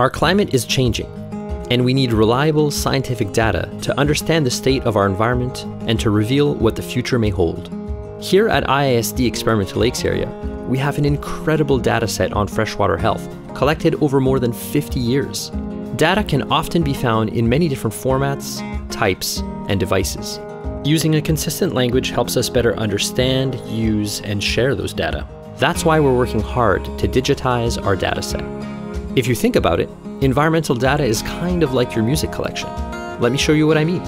Our climate is changing, and we need reliable scientific data to understand the state of our environment and to reveal what the future may hold. Here at IISD Experimental Lakes Area, we have an incredible data set on freshwater health, collected over more than 50 years. Data can often be found in many different formats, types, and devices. Using a consistent language helps us better understand, use, and share those data. That's why we're working hard to digitize our dataset. If you think about it, environmental data is kind of like your music collection. Let me show you what I mean.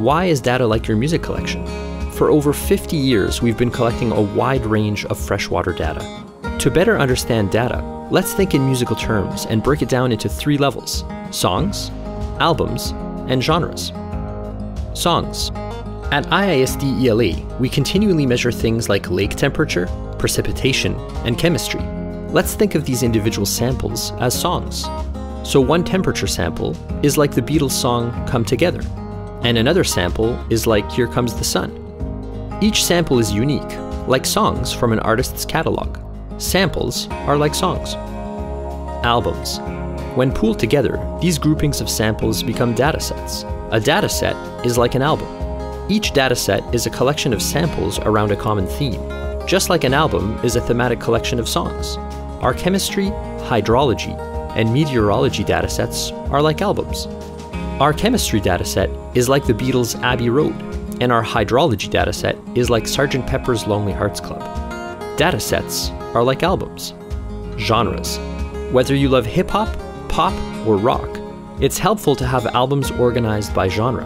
Why is data like your music collection? For over 50 years, we've been collecting a wide range of freshwater data. To better understand data, let's think in musical terms and break it down into three levels songs, albums, and genres. Songs. At IISD ELA, we continually measure things like lake temperature, precipitation, and chemistry. Let's think of these individual samples as songs. So one temperature sample is like the Beatles song Come Together, and another sample is like Here Comes the Sun. Each sample is unique, like songs from an artist's catalog. Samples are like songs. Albums. When pooled together, these groupings of samples become datasets. A dataset is like an album. Each dataset is a collection of samples around a common theme, just like an album is a thematic collection of songs. Our chemistry, hydrology, and meteorology datasets are like albums. Our chemistry dataset is like the Beatles' Abbey Road, and our hydrology dataset is like Sgt. Pepper's Lonely Hearts Club. Datasets are like albums. Genres. Whether you love hip hop, pop, or rock, it's helpful to have albums organized by genre.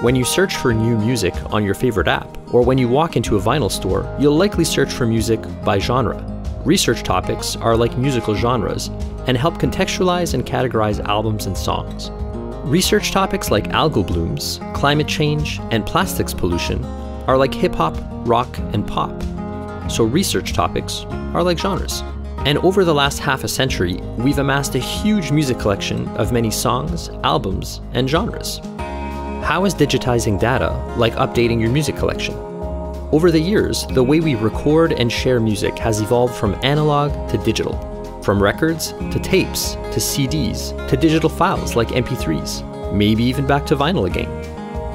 When you search for new music on your favorite app, or when you walk into a vinyl store, you'll likely search for music by genre. Research topics are like musical genres and help contextualize and categorize albums and songs. Research topics like algal blooms, climate change, and plastics pollution are like hip hop, rock, and pop. So research topics are like genres. And over the last half a century, we've amassed a huge music collection of many songs, albums, and genres. How is digitizing data like updating your music collection? Over the years, the way we record and share music has evolved from analog to digital, from records to tapes to CDs to digital files like MP3s, maybe even back to vinyl again.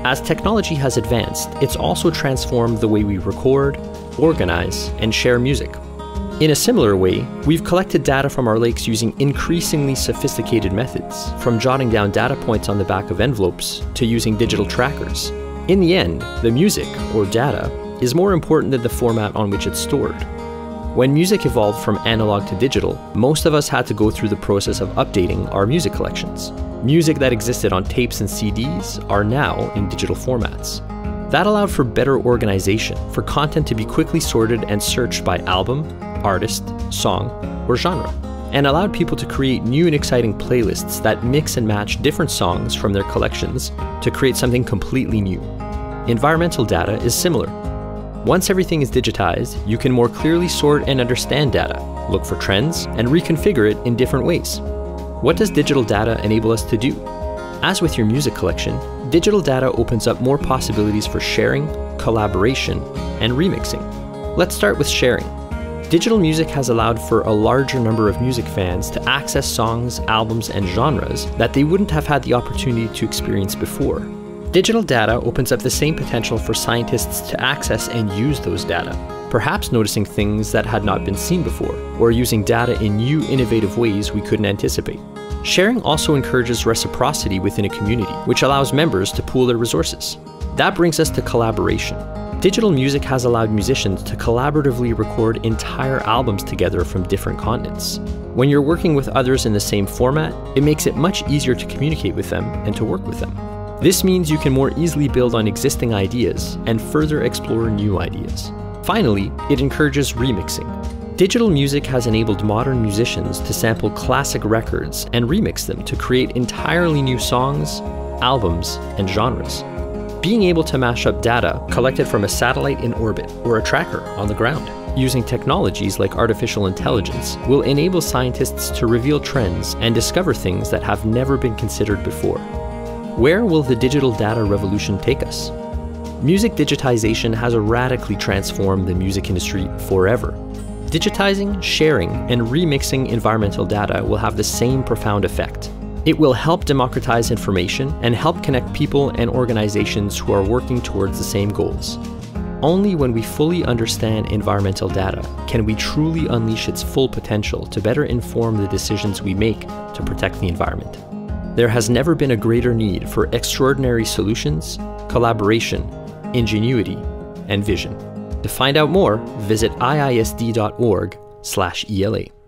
As technology has advanced, it's also transformed the way we record, organize, and share music. In a similar way, we've collected data from our lakes using increasingly sophisticated methods, from jotting down data points on the back of envelopes to using digital trackers. In the end, the music, or data, is more important than the format on which it's stored. When music evolved from analog to digital, most of us had to go through the process of updating our music collections. Music that existed on tapes and CDs are now in digital formats. That allowed for better organization, for content to be quickly sorted and searched by album, artist, song, or genre, and allowed people to create new and exciting playlists that mix and match different songs from their collections to create something completely new. Environmental data is similar. Once everything is digitized, you can more clearly sort and understand data, look for trends, and reconfigure it in different ways. What does digital data enable us to do? As with your music collection, digital data opens up more possibilities for sharing, collaboration, and remixing. Let's start with sharing. Digital music has allowed for a larger number of music fans to access songs, albums, and genres that they wouldn't have had the opportunity to experience before. Digital data opens up the same potential for scientists to access and use those data, perhaps noticing things that had not been seen before, or using data in new, innovative ways we couldn't anticipate. Sharing also encourages reciprocity within a community, which allows members to pool their resources. That brings us to collaboration. Digital music has allowed musicians to collaboratively record entire albums together from different continents. When you're working with others in the same format, it makes it much easier to communicate with them and to work with them. This means you can more easily build on existing ideas and further explore new ideas. Finally, it encourages remixing. Digital music has enabled modern musicians to sample classic records and remix them to create entirely new songs, albums, and genres. Being able to mash up data collected from a satellite in orbit or a tracker on the ground using technologies like artificial intelligence will enable scientists to reveal trends and discover things that have never been considered before. Where will the digital data revolution take us? Music digitization has radically transformed the music industry forever. Digitizing, sharing, and remixing environmental data will have the same profound effect. It will help democratize information and help connect people and organizations who are working towards the same goals. Only when we fully understand environmental data can we truly unleash its full potential to better inform the decisions we make to protect the environment. There has never been a greater need for extraordinary solutions, collaboration, ingenuity, and vision. To find out more, visit iisd.org/ela.